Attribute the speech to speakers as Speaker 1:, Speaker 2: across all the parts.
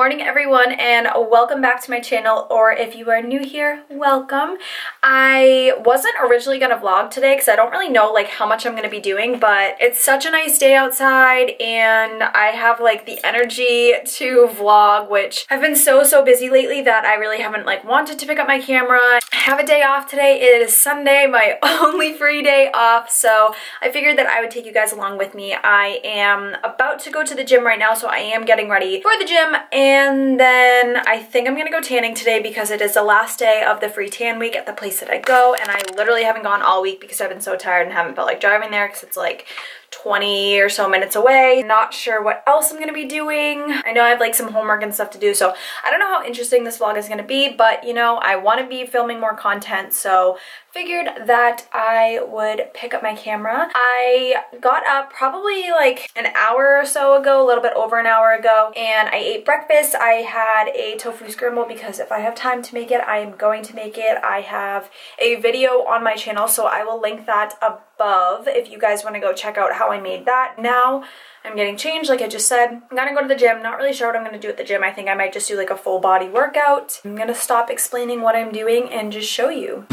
Speaker 1: morning everyone and welcome back to my channel or if you are new here, welcome. I wasn't originally to vlog today because I don't really know like how much I'm to be doing but it's such a nice day outside and I have like the energy to vlog which I've been so so busy lately that I really haven't like wanted to pick up my camera. I have a day off today. It is Sunday, my only free day off so I figured that I would take you guys along with me. I am about to go to the gym right now so I am getting ready for the gym and then I think I'm gonna go tanning today because it is the last day of the free tan week at the place that I go. And I literally haven't gone all week because I've been so tired and haven't felt like driving there because it's like 20 or so minutes away. Not sure what else I'm gonna be doing. I know I have like some homework and stuff to do, so I don't know how interesting this vlog is gonna be, but you know, I wanna be filming more content, so figured that I would pick up my camera. I got up probably like an hour or so ago, a little bit over an hour ago, and I ate breakfast. I had a tofu scramble because if I have time to make it, I am going to make it. I have a video on my channel, so I will link that above if you guys want to go check out how I made that. Now, I'm getting changed, like I just said. I'm gonna go to the gym. Not really sure what I'm gonna do at the gym. I think I might just do like a full body workout. I'm gonna stop explaining what I'm doing and just show you.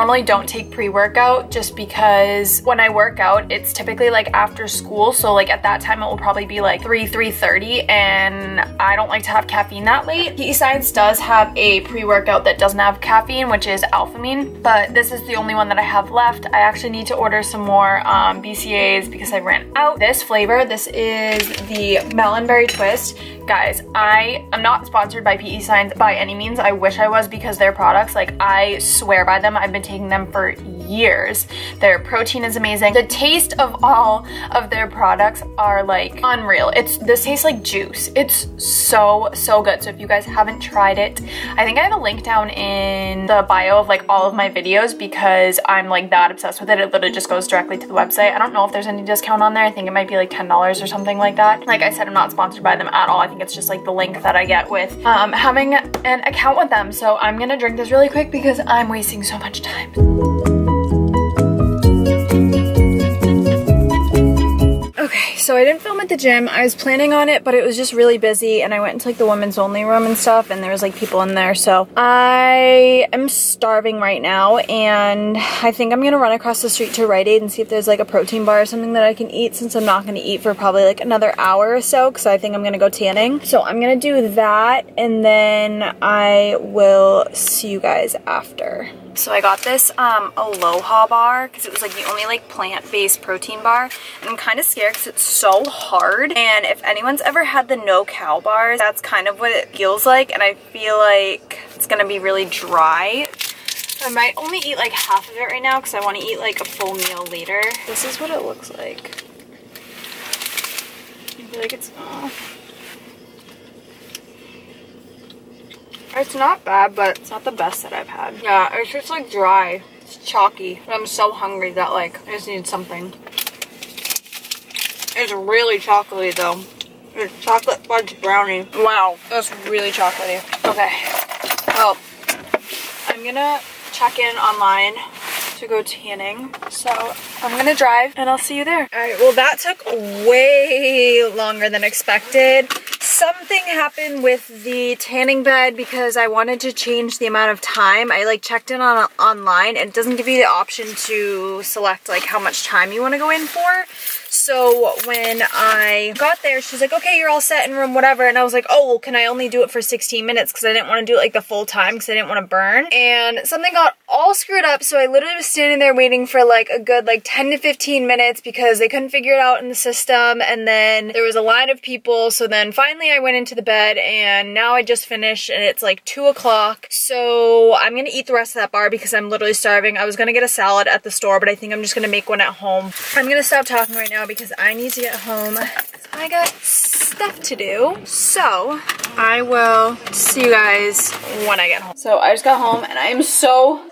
Speaker 1: Normally don't take pre-workout just because when I work out, it's typically like after school. So like at that time, it will probably be like 3, 3.30 and I don't like to have caffeine that late. Science does have a pre-workout that doesn't have caffeine, which is Alphamine, but this is the only one that I have left. I actually need to order some more um, BCAAs because I ran out. This flavor, this is the Melonberry Twist. Guys, I am not sponsored by PE Science by any means. I wish I was because their products, like I swear by them. I've been taking them for years. Their protein is amazing. The taste of all of their products are like unreal. It's This tastes like juice. It's so, so good. So if you guys haven't tried it, I think I have a link down in the bio of like all of my videos because I'm like that obsessed with it. It literally just goes directly to the website. I don't know if there's any discount on there. I think it might be like $10 or something like that. Like I said, I'm not sponsored by them at all. I think it's just like the link that I get with um, having an account with them. So I'm gonna drink this really quick because I'm wasting so much time. So I didn't film at the gym. I was planning on it, but it was just really busy and I went into like the women's only room and stuff and there was like people in there. So I am starving right now and I think I'm gonna run across the street to Rite Aid and see if there's like a protein bar or something that I can eat since I'm not gonna eat for probably like another hour or so because I think I'm gonna go tanning. So I'm gonna do that and then I will see you guys after. So I got this um, Aloha bar because it was like the only like plant-based protein bar. And I'm kind of scared because it's so hard. And if anyone's ever had the no-cow bars, that's kind of what it feels like. And I feel like it's going to be really dry. I might only eat like half of it right now because I want to eat like a full meal later. This is what it looks like. I feel like it's... Oh. It's not bad, but it's not the best that I've had. Yeah, it's just like dry. It's chalky. I'm so hungry that like I just need something. It's really chocolatey though. It's chocolate fudge brownie. Wow, that's really chocolatey. Okay, well, I'm gonna check in online to go tanning. So I'm gonna drive and I'll see you there. All right, well that took way longer than expected something happened with the tanning bed because I wanted to change the amount of time. I like checked in on online and it doesn't give you the option to select like how much time you want to go in for. So when I got there, she's like, okay, you're all set in room, whatever. And I was like, oh, well, can I only do it for 16 minutes? Because I didn't want to do it like the full time because I didn't want to burn. And something got all screwed up. So I literally was standing there waiting for like a good like 10 to 15 minutes because they couldn't figure it out in the system. And then there was a line of people. So then finally I went into the bed and now I just finished and it's like two o'clock. So I'm going to eat the rest of that bar because I'm literally starving. I was going to get a salad at the store, but I think I'm just going to make one at home. I'm going to stop talking right now because I need to get home. I got stuff to do. So I will see you guys when I get home. So I just got home and I am so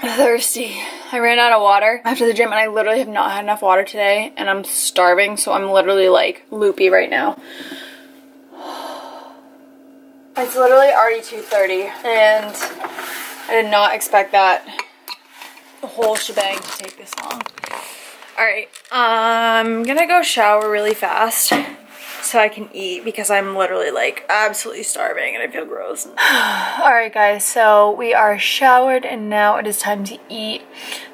Speaker 1: thirsty. I ran out of water after the gym and I literally have not had enough water today and I'm starving so I'm literally like loopy right now. It's literally already 2.30 and I did not expect that the whole shebang to take this long. Alright, I'm gonna go shower really fast so I can eat because I'm literally like absolutely starving and I feel gross. Alright guys, so we are showered and now it is time to eat.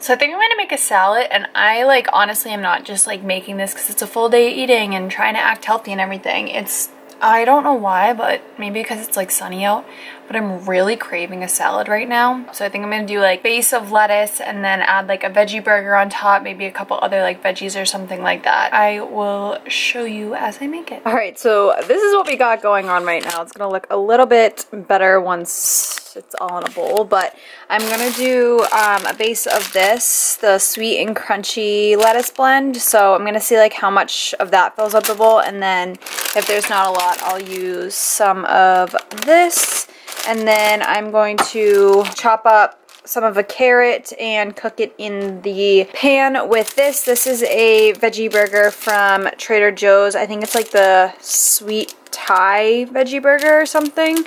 Speaker 1: So I think I'm gonna make a salad and I like honestly am not just like making this because it's a full day eating and trying to act healthy and everything. It's I don't know why, but maybe because it's like sunny out, but I'm really craving a salad right now. So I think I'm gonna do like base of lettuce and then add like a veggie burger on top, maybe a couple other like veggies or something like that. I will show you as I make it. All right, so this is what we got going on right now. It's gonna look a little bit better once it's all in a bowl, but I'm gonna do um, a base of this, the sweet and crunchy lettuce blend. So I'm gonna see like how much of that fills up the bowl, and then if there's not a lot, I'll use some of this. And then I'm going to chop up some of a carrot and cook it in the pan with this. This is a veggie burger from Trader Joe's. I think it's like the sweet Thai veggie burger or something.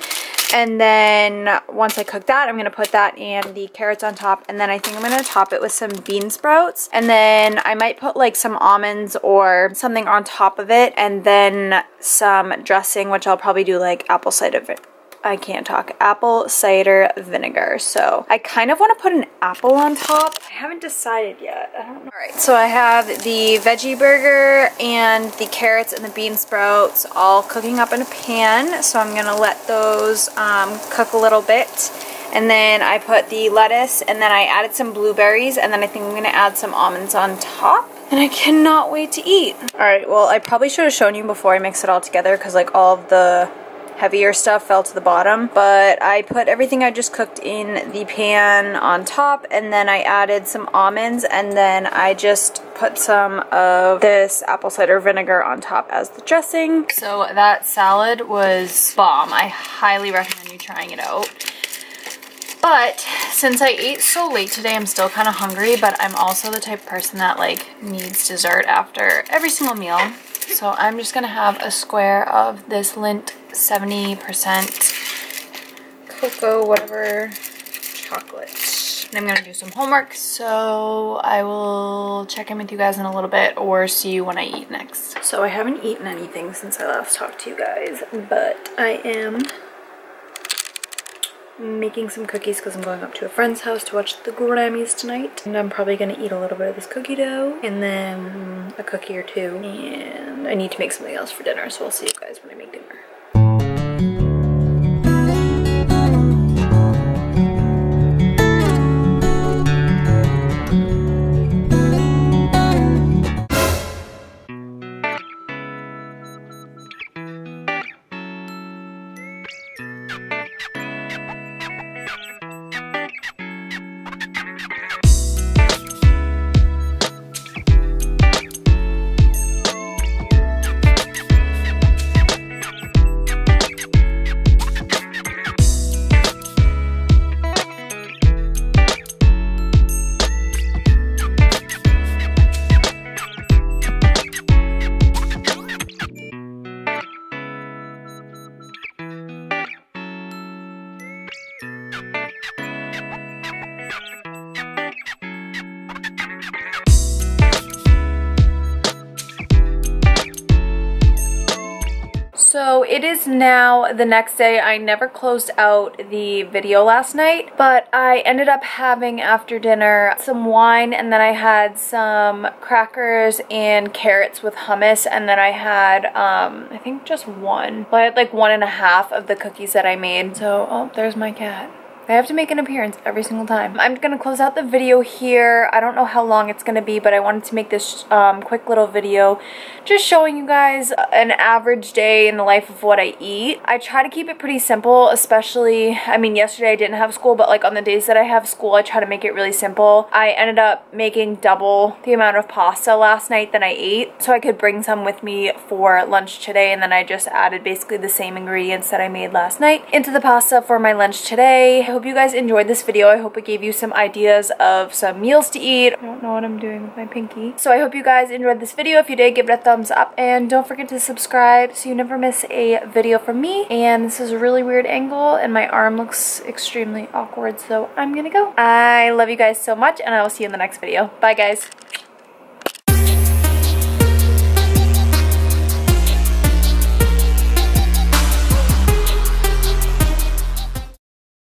Speaker 1: And then once I cook that, I'm to put that and the carrots on top. And then I think I'm to top it with some bean sprouts. And then I might put like some almonds or something on top of it. And then some dressing, which I'll probably do like apple cider I can't talk, apple cider vinegar. So I kind of want to put an apple on top. I haven't decided yet. I don't know. All right, so I have the veggie burger and the carrots and the bean sprouts all cooking up in a pan. So I'm gonna let those um, cook a little bit. And then I put the lettuce and then I added some blueberries and then I think I'm gonna add some almonds on top. And I cannot wait to eat. All right, well, I probably should have shown you before I mix it all together because like all of the heavier stuff fell to the bottom. But I put everything I just cooked in the pan on top and then I added some almonds and then I just put some of this apple cider vinegar on top as the dressing. So that salad was bomb. I highly recommend you trying it out. But since I ate so late today, I'm still kind of hungry, but I'm also the type of person that like needs dessert after every single meal. So I'm just gonna have a square of this Lindt 70% cocoa, whatever, chocolate. And I'm gonna do some homework, so I will check in with you guys in a little bit or see you when I eat next. So I haven't eaten anything since I last talked to you guys, but I am making some cookies because I'm going up to a friend's house to watch the Grammys tonight. And I'm probably going to eat a little bit of this cookie dough and then a cookie or two. And I need to make something else for dinner, so I'll see you guys when I make dinner. So it is now the next day. I never closed out the video last night, but I ended up having after dinner some wine and then I had some crackers and carrots with hummus and then I had, um, I think just one. But I had like one and a half of the cookies that I made. So, oh, there's my cat. I have to make an appearance every single time. I'm gonna close out the video here. I don't know how long it's gonna be, but I wanted to make this um, quick little video just showing you guys an average day in the life of what I eat. I try to keep it pretty simple, especially, I mean, yesterday I didn't have school, but like on the days that I have school, I try to make it really simple. I ended up making double the amount of pasta last night than I ate, so I could bring some with me for lunch today, and then I just added basically the same ingredients that I made last night into the pasta for my lunch today hope you guys enjoyed this video. I hope it gave you some ideas of some meals to eat. I don't know what I'm doing with my pinky. So I hope you guys enjoyed this video. If you did, give it a thumbs up and don't forget to subscribe so you never miss a video from me. And this is a really weird angle and my arm looks extremely awkward so I'm gonna go. I love you guys so much and I will see you in the next video. Bye guys.